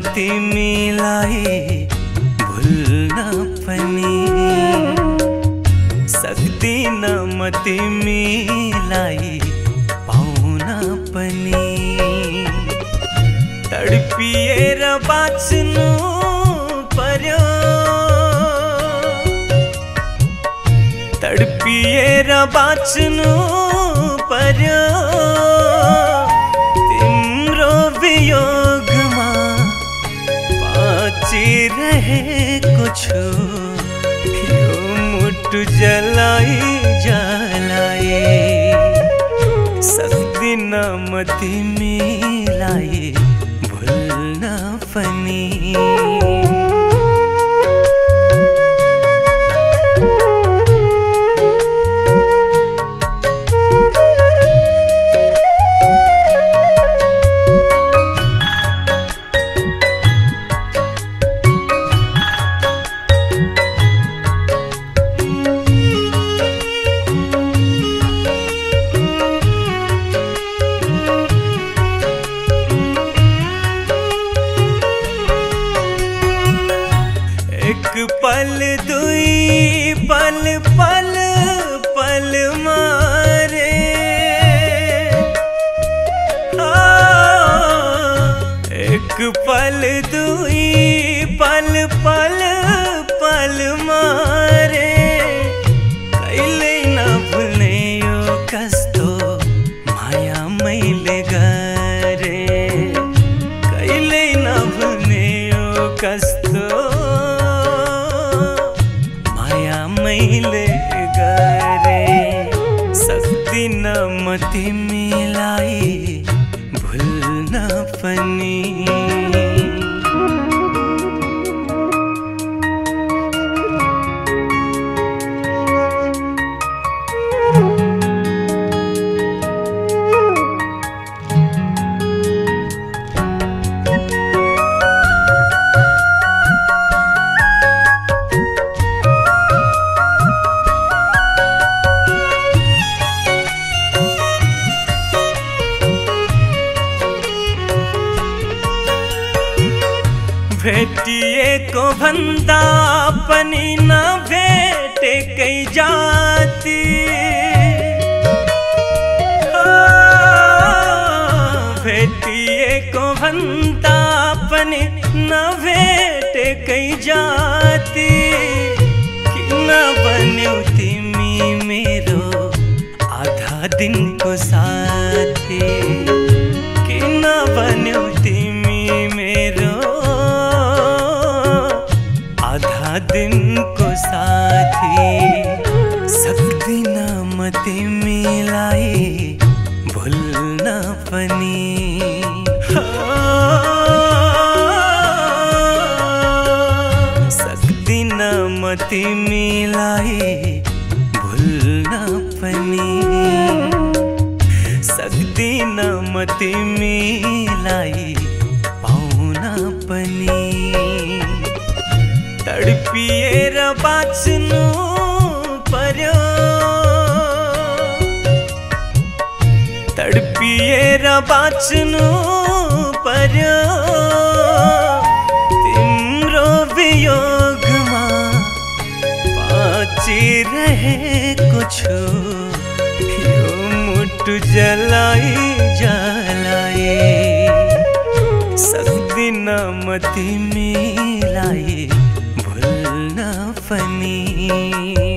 तिमीलाई भुल्न पनि। सक्दिन म तिमीलाई पाउन पनि। तडपिएर बाँच्नु पर्यो। तडपिएर बाँच्नु पर्यो। मुटु जलाई जलाए सक्दिन म एक पल दुई पल पल पल मारे। हाँ, एक पल दुई मैले गरे सक्दिन म तिमीलाई भुल्न पनि भेटिएको भन्दा पनि नभेटेकै जाति। ओ, भेटिएको भन्दा पनि नभेटेकै जाति। किन बन्यौ तिमी मेरो आधा दिन को साथी। सक्दिन म तिमीलाई भुल्न पनि सक्दिन म तिमीलाई भुल्न पनि सक्दिन म तिमीलाई पाउन पनि तडपिएर बाँच्नु पर्यो। तिम्रो वियोगमा बाँचिरहेको छु यो मुटु जलाई जलाए सक्दिन म तिमीलाई भुल्न फनी